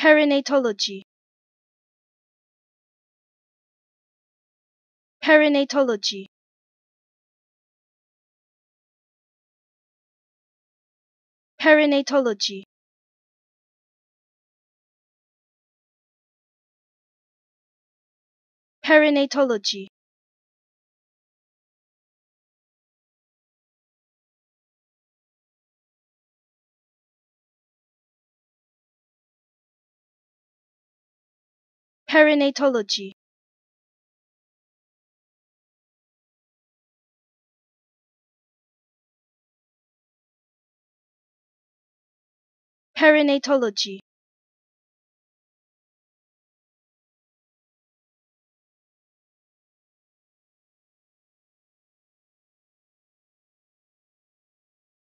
Perinatology. Perinatology. Perinatology. Perinatology Perinatology. Perinatology